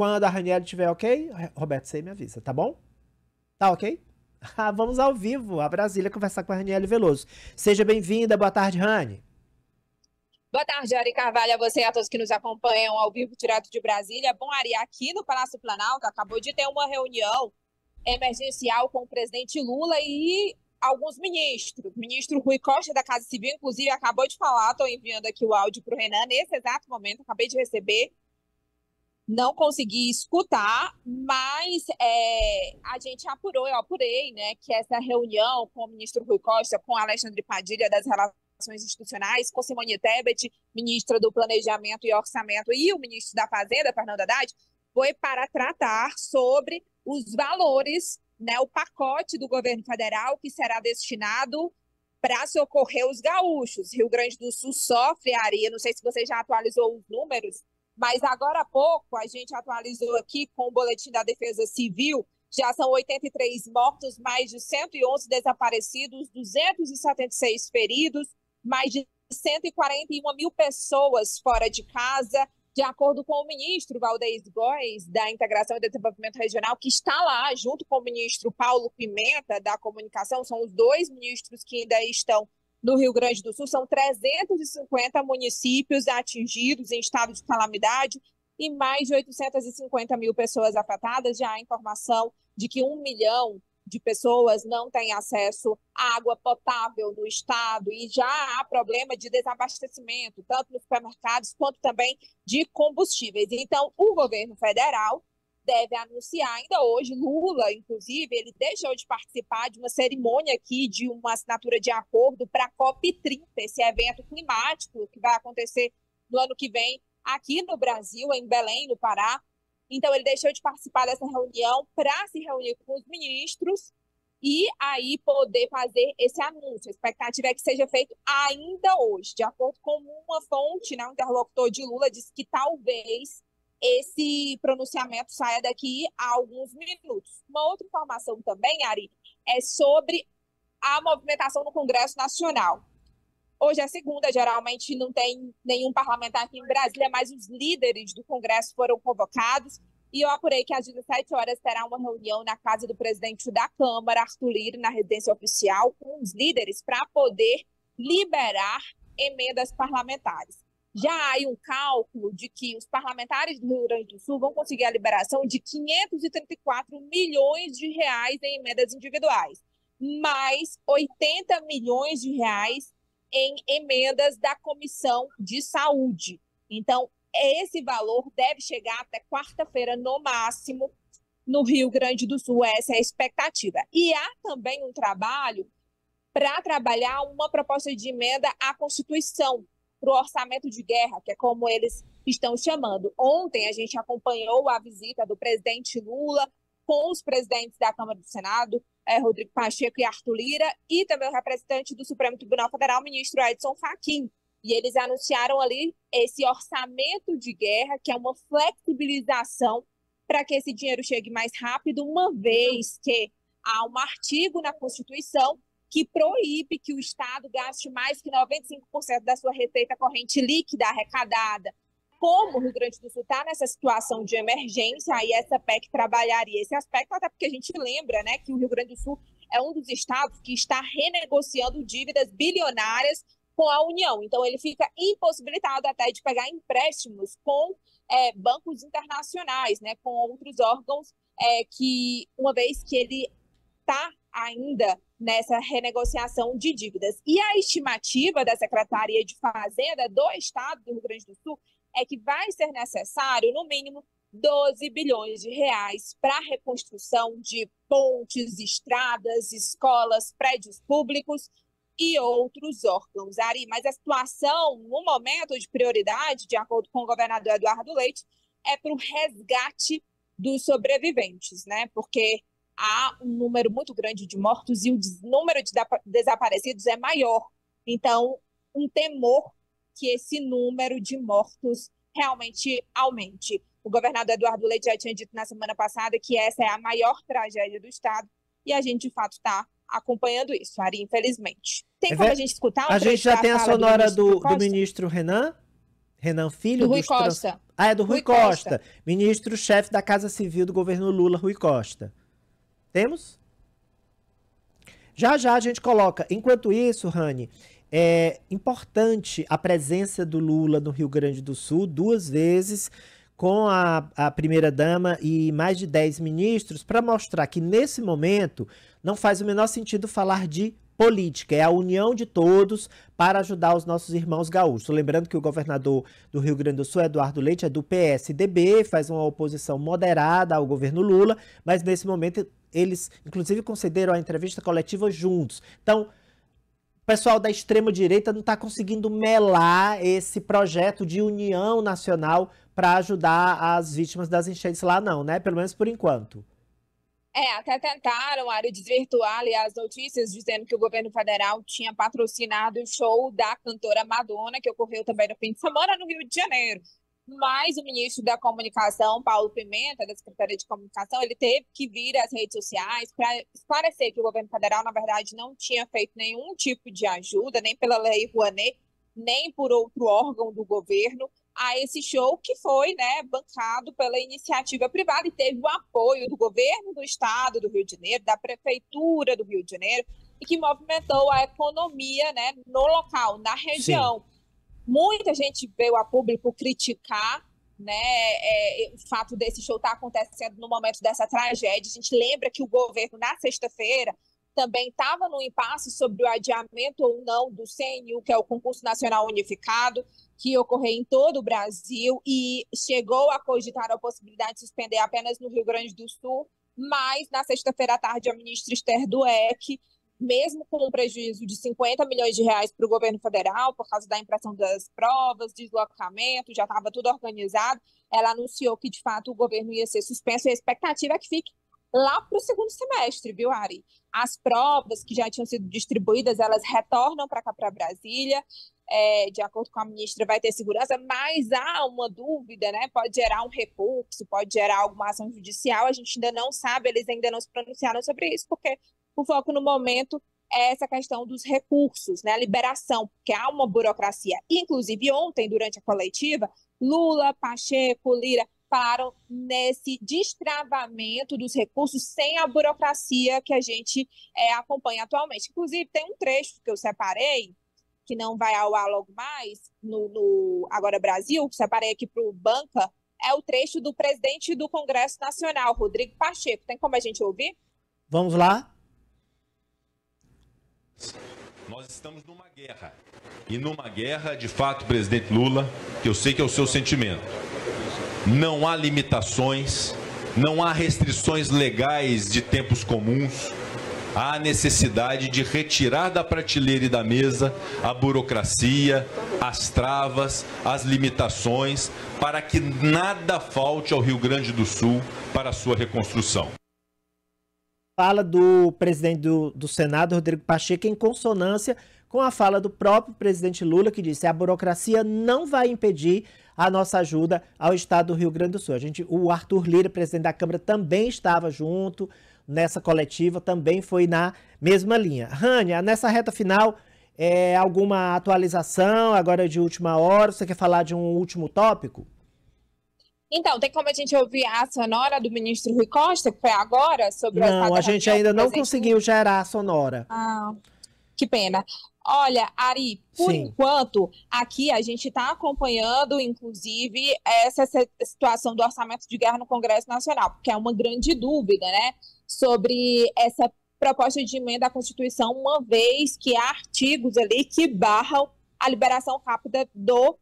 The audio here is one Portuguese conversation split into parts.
Quando a Raniel estiver ok, Roberto, você me avisa, tá bom? Tá ok? Ah, vamos ao vivo a Brasília conversar com a Raniele Veloso. Seja bem-vinda, boa tarde, Rani. Boa tarde, Ari Carvalho, a você e a todos que nos acompanham ao vivo direto de Brasília. Bom, Ari, aqui no Palácio Planalto acabou de ter uma reunião emergencial com o presidente Lula e alguns ministros. O ministro Rui Costa da Casa Civil, inclusive, acabou de falar, estou enviando aqui o áudio para o Renan, nesse exato momento, acabei de receber não consegui escutar, mas é, a gente apurou, eu apurei, né, que essa reunião com o ministro Rui Costa, com Alexandre Padilha das Relações Institucionais, com Simone Tebet, ministra do Planejamento e Orçamento, e o ministro da Fazenda, Fernando Haddad, foi para tratar sobre os valores, né, o pacote do governo federal que será destinado para socorrer os gaúchos. Rio Grande do Sul sofre, Ari, não sei se você já atualizou os números, mas agora há pouco a gente atualizou aqui com o boletim da Defesa Civil, já são 83 mortos, mais de 111 desaparecidos, 276 feridos, mais de 141 mil pessoas fora de casa, de acordo com o ministro Valdez Góes, da Integração e Desenvolvimento Regional, que está lá, junto com o ministro Paulo Pimenta, da Comunicação, são os dois ministros que ainda estão no Rio Grande do Sul. São 350 municípios atingidos em estado de calamidade e mais de 850 mil pessoas afetadas. Já há informação de que um milhão de pessoas não têm acesso à água potável no estado e já há problema de desabastecimento, tanto nos supermercados quanto também de combustíveis. Então, o governo federal deve anunciar ainda hoje. Lula, inclusive, ele deixou de participar de uma cerimônia aqui de uma assinatura de acordo para a COP30, esse evento climático que vai acontecer no ano que vem aqui no Brasil, em Belém, no Pará. Então, ele deixou de participar dessa reunião para se reunir com os ministros e aí poder fazer esse anúncio. A expectativa é que seja feito ainda hoje. De acordo com uma fonte, né, um interlocutor de Lula, disse que talvez esse pronunciamento saia daqui a alguns minutos. Uma outra informação também, Ari, é sobre a movimentação no Congresso Nacional. Hoje é segunda, geralmente não tem nenhum parlamentar aqui em Brasília, mas os líderes do Congresso foram convocados. E eu apurei que às 17 horas terá uma reunião na casa do presidente da Câmara, Arthur Lira, na residência oficial, com os líderes para poder liberar emendas parlamentares já há um cálculo de que os parlamentares do Rio Grande do Sul vão conseguir a liberação de 534 milhões de reais em emendas individuais, mais 80 milhões de reais em emendas da Comissão de Saúde. Então, esse valor deve chegar até quarta-feira, no máximo, no Rio Grande do Sul. Essa é a expectativa. E há também um trabalho para trabalhar uma proposta de emenda à Constituição, para o orçamento de guerra, que é como eles estão chamando. Ontem a gente acompanhou a visita do presidente Lula com os presidentes da Câmara do Senado, é, Rodrigo Pacheco e Arthur Lira, e também o representante do Supremo Tribunal Federal, ministro Edson Fachin. E eles anunciaram ali esse orçamento de guerra, que é uma flexibilização para que esse dinheiro chegue mais rápido, uma vez que há um artigo na Constituição que proíbe que o Estado gaste mais que 95% da sua receita corrente líquida arrecadada. Como o Rio Grande do Sul está nessa situação de emergência, aí essa PEC trabalharia esse aspecto, até porque a gente lembra né, que o Rio Grande do Sul é um dos estados que está renegociando dívidas bilionárias com a União. Então, ele fica impossibilitado até de pegar empréstimos com é, bancos internacionais, né, com outros órgãos, é, que, uma vez que ele está ainda nessa renegociação de dívidas. E a estimativa da Secretaria de Fazenda do Estado do Rio Grande do Sul é que vai ser necessário, no mínimo, 12 bilhões de reais para a reconstrução de pontes, estradas, escolas, prédios públicos e outros órgãos. Ari, mas a situação, no momento de prioridade, de acordo com o governador Eduardo Leite, é para o resgate dos sobreviventes, né? Porque há um número muito grande de mortos e o número de desaparecidos é maior. Então, um temor que esse número de mortos realmente aumente. O governador Eduardo Leite já tinha dito na semana passada que essa é a maior tragédia do Estado e a gente, de fato, está acompanhando isso, Ari, infelizmente. Tem é como a gente escutar? A gente já tem a sonora do, do, ministro Renan. Renan Filho? Do Rui Costa. Trans... Ah, é do Rui, Rui Costa. Costa. Ministro-chefe da Casa Civil do governo Lula, Rui Costa. Temos? Já já a gente coloca. Enquanto isso, Rani, é importante a presença do Lula no Rio Grande do Sul duas vezes com a, a primeira-dama e mais de 10 ministros para mostrar que nesse momento não faz o menor sentido falar de política, é a união de todos para ajudar os nossos irmãos gaúchos. Lembrando que o governador do Rio Grande do Sul, Eduardo Leite, é do PSDB, faz uma oposição moderada ao governo Lula, mas nesse momento eles, inclusive, concederam a entrevista coletiva juntos. Então, o pessoal da extrema-direita não está conseguindo melar esse projeto de união nacional para ajudar as vítimas das enchentes lá, não, né? Pelo menos por enquanto. É, até tentaram, Ari, desvirtuar ali as notícias, dizendo que o governo federal tinha patrocinado o show da cantora Madonna, que ocorreu também no fim de semana no Rio de Janeiro. Mas o ministro da Comunicação, Paulo Pimenta, da Secretaria de Comunicação, ele teve que vir às redes sociais para esclarecer que o governo federal, na verdade, não tinha feito nenhum tipo de ajuda, nem pela Lei Rouanet, nem por outro órgão do governo a esse show que foi né, bancado pela iniciativa privada e teve o apoio do governo do estado do Rio de Janeiro, da prefeitura do Rio de Janeiro, e que movimentou a economia né, no local, na região. Sim. Muita gente veio a público criticar né, é, o fato desse show estar tá acontecendo no momento dessa tragédia. A gente lembra que o governo, na sexta-feira, também estava no impasse sobre o adiamento ou não do CNU, que é o Concurso Nacional Unificado, que ocorreu em todo o Brasil, e chegou a cogitar a possibilidade de suspender apenas no Rio Grande do Sul, mas na sexta-feira à tarde a ministra Esther Dueck, mesmo com um prejuízo de 50 milhões de reais para o governo federal, por causa da impressão das provas, deslocamento, já estava tudo organizado, ela anunciou que, de fato, o governo ia ser suspenso e a expectativa é que fique lá para o segundo semestre, viu, Ari? As provas que já tinham sido distribuídas, elas retornam para cá, para Brasília, é, de acordo com a ministra, vai ter segurança, mas há uma dúvida, né? Pode gerar um recurso, pode gerar alguma ação judicial, a gente ainda não sabe, eles ainda não se pronunciaram sobre isso, porque o foco no momento é essa questão dos recursos, né? A liberação, porque há uma burocracia. Inclusive, ontem, durante a coletiva, Lula, Pacheco, Lira falaram nesse destravamento dos recursos sem a burocracia que a gente é, acompanha atualmente. Inclusive, tem um trecho que eu separei, que não vai ao ar logo mais, no, no Agora Brasil, separei aqui para o Banca, é o trecho do presidente do Congresso Nacional, Rodrigo Pacheco. Tem como a gente ouvir? Vamos lá. Nós estamos numa guerra. E numa guerra, de fato, presidente Lula, que eu sei que é o seu sentimento não há limitações, não há restrições legais de tempos comuns. Há necessidade de retirar da prateleira e da mesa a burocracia, as travas, as limitações, para que nada falte ao Rio Grande do Sul para a sua reconstrução. Fala do presidente do, do Senado, Rodrigo Pacheco, em consonância com a fala do próprio presidente Lula, que disse: a burocracia não vai impedir a nossa ajuda ao estado do Rio Grande do Sul. A gente, o Arthur Lira, presidente da Câmara, também estava junto nessa coletiva, também foi na mesma linha. Rania, nessa reta final, é, alguma atualização agora de última hora? Você quer falar de um último tópico? Então, tem como a gente ouvir a sonora do ministro Rui Costa, que foi agora, sobre Não, a gente ainda não conseguiu gerar a sonora. Ah, que pena. Olha, Ari, por Sim. enquanto, aqui a gente está acompanhando, inclusive, essa situação do orçamento de guerra no Congresso Nacional, porque é uma grande dúvida, né, sobre essa proposta de emenda à Constituição, uma vez que há artigos ali que barram a liberação rápida do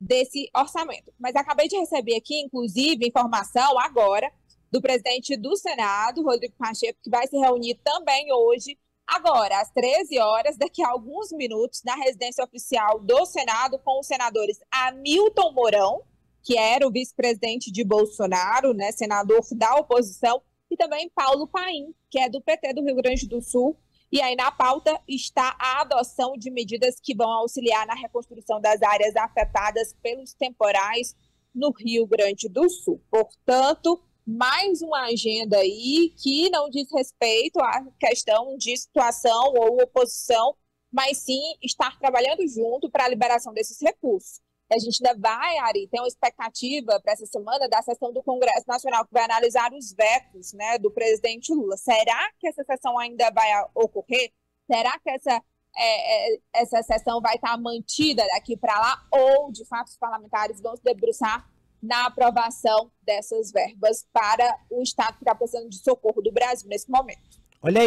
desse orçamento. Mas acabei de receber aqui, inclusive, informação agora do presidente do Senado, Rodrigo Pacheco, que vai se reunir também hoje Agora, às 13 horas, daqui a alguns minutos, na residência oficial do Senado, com os senadores Hamilton Mourão, que era o vice-presidente de Bolsonaro, né, senador da oposição, e também Paulo Paim, que é do PT do Rio Grande do Sul. E aí na pauta está a adoção de medidas que vão auxiliar na reconstrução das áreas afetadas pelos temporais no Rio Grande do Sul. Portanto, mais uma agenda aí que não diz respeito à questão de situação ou oposição, mas sim estar trabalhando junto para a liberação desses recursos. A gente ainda vai, Ari, tem uma expectativa para essa semana da sessão do Congresso Nacional que vai analisar os vetos né, do presidente Lula. Será que essa sessão ainda vai ocorrer? Será que essa, é, é essa sessão vai estar mantida daqui para lá? Ou, de fato, os parlamentares vão se debruçar na aprovação dessas verbas para o Estado que está precisando de socorro do Brasil nesse momento? Olha aí.